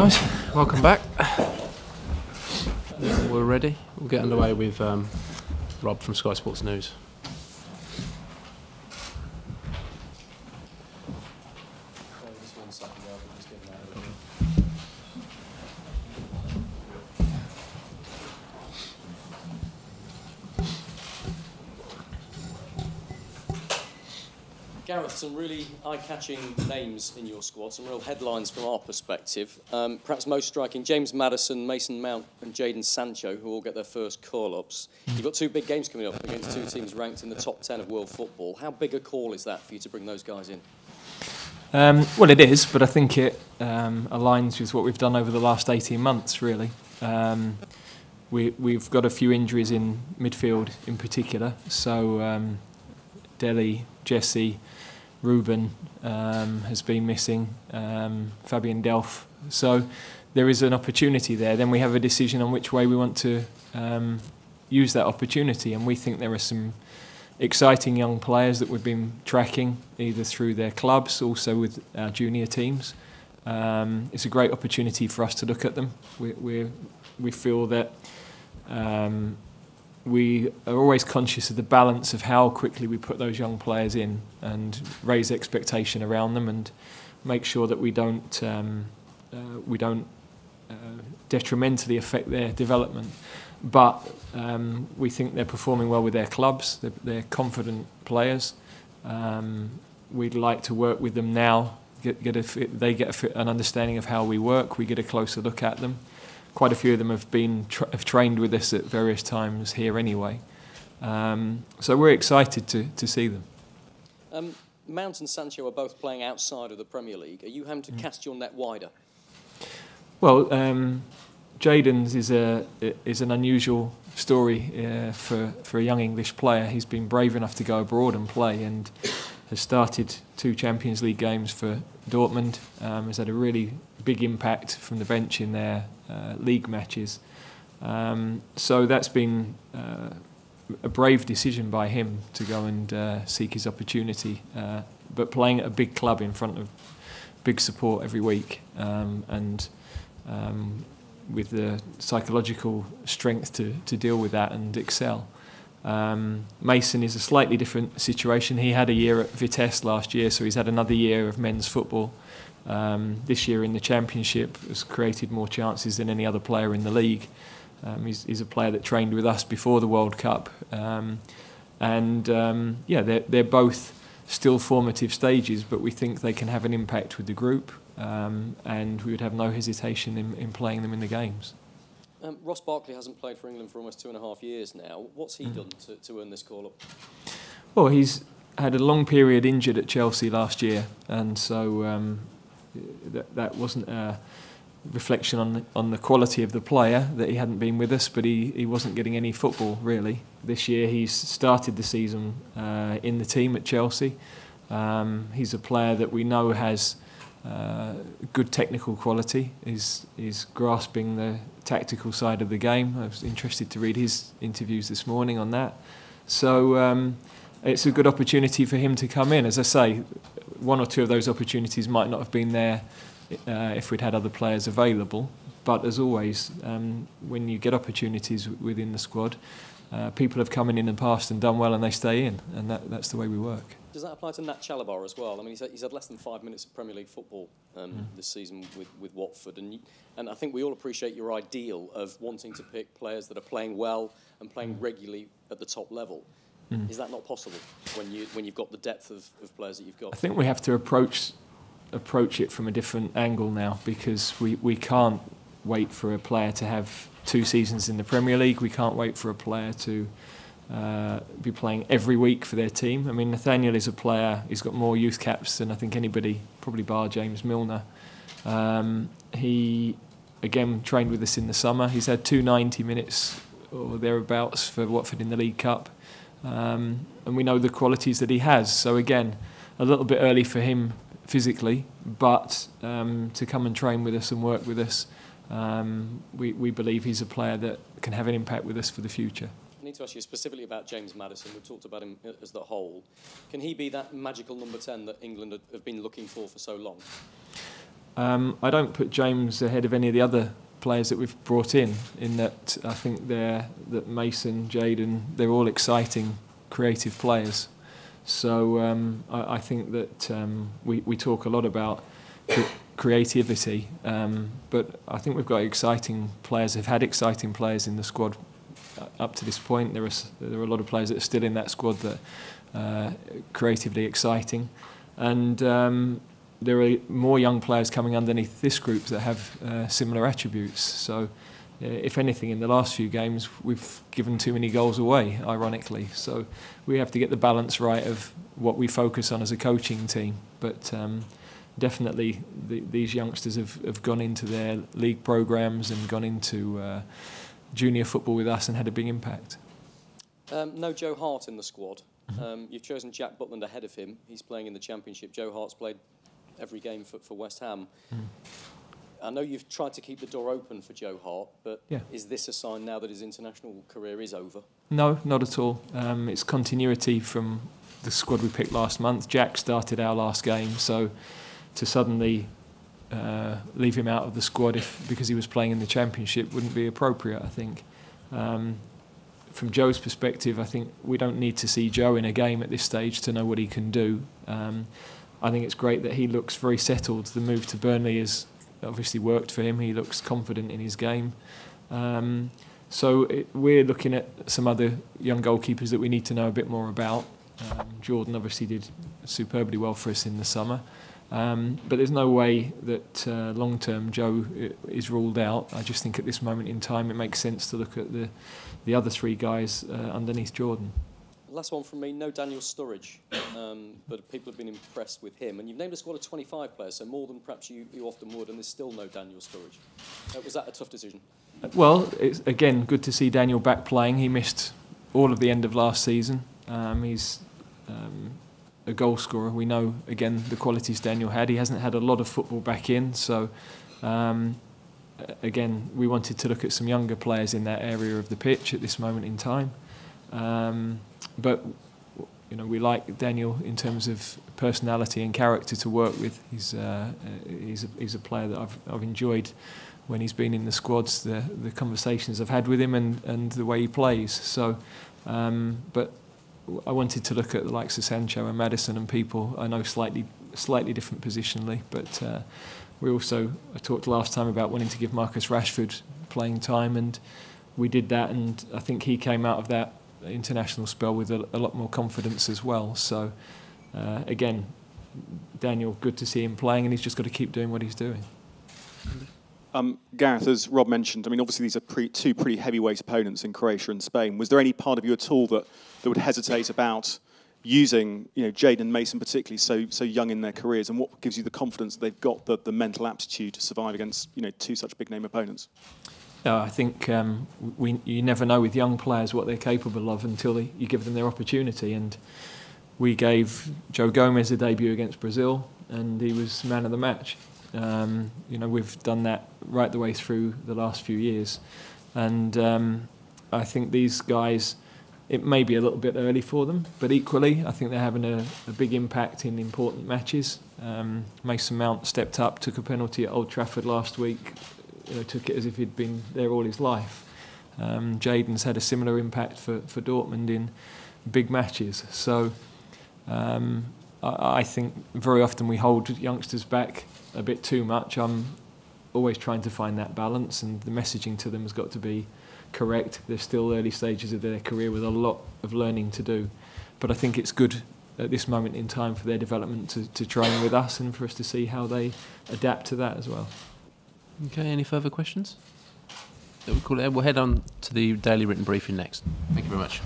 guys. Welcome back. We're ready. We'll get underway with um, Rob from Sky Sports News. Gareth, some really eye-catching names in your squad, some real headlines from our perspective. Um, perhaps most striking, James Maddison, Mason Mount and Jadon Sancho, who all get their first call-ups. You've got two big games coming up against two teams ranked in the top 10 of world football. How big a call is that for you to bring those guys in? Um, well, it is, but I think it um, aligns with what we've done over the last 18 months, really. Um, we, we've got a few injuries in midfield in particular, so um, Dele, Jesse, Ruben um, has been missing, um, Fabian Delph. So there is an opportunity there. Then we have a decision on which way we want to um, use that opportunity, and we think there are some exciting young players that we've been tracking either through their clubs, also with our junior teams. Um, it's a great opportunity for us to look at them. We, we, we feel that um, we are always conscious of the balance of how quickly we put those young players in and raise expectation around them and make sure that we don't um, uh, we don't uh, detrimentally affect their development. But um, we think they're performing well with their clubs. They're, they're confident players. Um, we'd like to work with them now. Get, get a they get a an understanding of how we work. We get a closer look at them quite a few of them have been tra- have trained with us at various times here anyway. Um, so we're excited to, to see them. Um, Mount and Sancho are both playing outside of the Premier League. Are you having to mm. cast your net wider? Well, um, Jadon's is a is an unusual story uh, for for a young English player. He's been brave enough to go abroad and play, and has started two Champions League games for Dortmund. Um, has had a really big impact from the bench in their uh, league matches. Um, so that's been uh, a brave decision by him to go and uh, seek his opportunity. Uh, but playing at a big club in front of big support every week um, and um, with the psychological strength to, to deal with that and excel. Um, Mason is a slightly different situation. He had a year at Vitesse last year, so he's had another year of men's football. Um, this year in the Championship has created more chances than any other player in the league. Um, he's, he's, a player that trained with us before the World Cup. Um, and um, yeah, they're, they're both still formative stages, but we think they can have an impact with the group. Um, and we would have no hesitation in, in playing them in the games. Um, Ross Barkley hasn't played for England for almost two and a half years now. What's he mm. done to, to earn this call up? Well, he's had a long period injured at Chelsea last year, and so um, that, that wasn't a reflection on the, on the quality of the player that he hadn't been with us, but he, he wasn't getting any football really. This year he's started the season uh, in the team at Chelsea. Um, he's a player that we know has uh, good technical quality. He's, he's grasping the tactical side of the game. I was interested to read his interviews this morning on that. So um, it's a good opportunity for him to come in. As I say, one or two of those opportunities might not have been there uh, if we'd had other players available. But as always, um, when you get opportunities within the squad, uh, people have come in in the past and done well and they stay in, and that, that's the way we work. Does that apply to Nat Chalobah as well? I mean, he's had, he's had less than five minutes of Premier League football um, mm. this season with, with Watford, and, you, and I think we all appreciate your ideal of wanting to pick players that are playing well and playing mm. regularly at the top level. Mm. Is that not possible when you when you've got the depth of, of players that you've got? I think we have to approach approach it from a different angle now because we, we can't wait for a player to have two seasons in the Premier League. We can't wait for a player to uh, be playing every week for their team. I mean, Nathaniel is a player. He's got more youth caps than I think anybody, probably bar James Milner. Um, he again trained with us in the summer. He's had two 90 minutes or thereabouts for Watford in the League Cup. Um, and we know the qualities that he has. So again, a little bit early for him physically, but um, to come and train with us and work with us, um, we, we believe he's a player that can have an impact with us for the future. I need to ask you specifically about James Maddison. We've talked about him as the whole. Can he be that magical number 10 that England have been looking for for so long? Um, I don't put James ahead of any of the other players that we've brought in. In that, I think they're that Mason, Jadon, they're all exciting, creative players. So um, I, I think that um, we we talk a lot about creativity, um, but I think we've got exciting players. Have had exciting players in the squad uh, up to this point. There are there are a lot of players that are still in that squad that uh, creatively exciting, and um, there are more young players coming underneath this group that have uh, similar attributes. So, uh, if anything, in the last few games, we've given too many goals away, ironically. So, we have to get the balance right of what we focus on as a coaching team. But um, definitely, the, these youngsters have, have gone into their league programs and gone into uh, junior football with us and had a big impact. Um, no Joe Hart in the squad. Mm-hmm. Um, you've chosen Jack Butland ahead of him. He's playing in the Championship. Joe Hart's played every game for, for West Ham. Mm. I know you've tried to keep the door open for Joe Hart, but yeah. is this a sign now that his international career is over? No, not at all. Um, it's continuity from the squad we picked last month. Jack started our last game, so to suddenly uh, leave him out of the squad if because he was playing in the championship wouldn't be appropriate. I think. Um, from Joe's perspective, I think we don't need to see Joe in a game at this stage to know what he can do. Um, I think it's great that he looks very settled. The move to Burnley has obviously worked for him. He looks confident in his game. Um, so it, we're looking at some other young goalkeepers that we need to know a bit more about. Um, Jordan obviously did superbly well for us in the summer. Um, but there's no way that uh, long term Joe is ruled out. I just think at this moment in time it makes sense to look at the, the other three guys uh, underneath Jordan. Last one from me, no Daniel Sturridge, um, but people have been impressed with him. And you've named a squad of 25 players, so more than perhaps you, you often would, and there's still no Daniel Sturridge. Uh, was that a tough decision? Well, it's again good to see Daniel back playing. He missed all of the end of last season. Um, he's um, a goal scorer. We know again the qualities Daniel had. He hasn't had a lot of football back in, so um, again we wanted to look at some younger players in that area of the pitch at this moment in time. Um, but you know, we like Daniel in terms of personality and character to work with. He's uh, he's a, he's a player that I've I've enjoyed when he's been in the squads. The the conversations I've had with him and and the way he plays. So, um, but I wanted to look at the likes of Sancho and Madison and people I know slightly slightly different positionally, but uh, we also I talked last time about wanting to give Marcus Rashford playing time, and we did that, and I think he came out of that international spell with a, a lot more confidence as well. So uh, again, Daniel, good to see him playing, and he's just got to keep doing what he's doing. Um, Gareth, as Rob mentioned, I mean, obviously these are pre- two pretty heavyweight opponents in Croatia and Spain. Was there any part of you at all that, that would hesitate about using, you know, Jadon Mason particularly so so young in their careers, and what gives you the confidence that they've got the, the mental aptitude to survive against, you know, two such big name opponents? Uh, I think um, we, you never know with young players what they're capable of until they, you give them their opportunity. And we gave Joe Gomez a debut against Brazil, and he was man of the match. Um, you know, we've done that right the way through the last few years, and um, I think these guys. It may be a little bit early for them, but equally, I think they're having a, a big impact in important matches. Um, Mason Mount stepped up, took a penalty at Old Trafford last week, you know, took it as if he'd been there all his life. Um, Jadon's had a similar impact for, for Dortmund in big matches. So um, I, think very often we hold youngsters back a bit too much. I'm always trying to find that balance, and the messaging to them has got to be correct. They're still early stages of their career with a lot of learning to do. But I think it's good at this moment in time for their development to, to train with us and for us to see how they adapt to that as well. Okay, any further questions? we call it? We'll head on to the daily written briefing next. Thank you very much.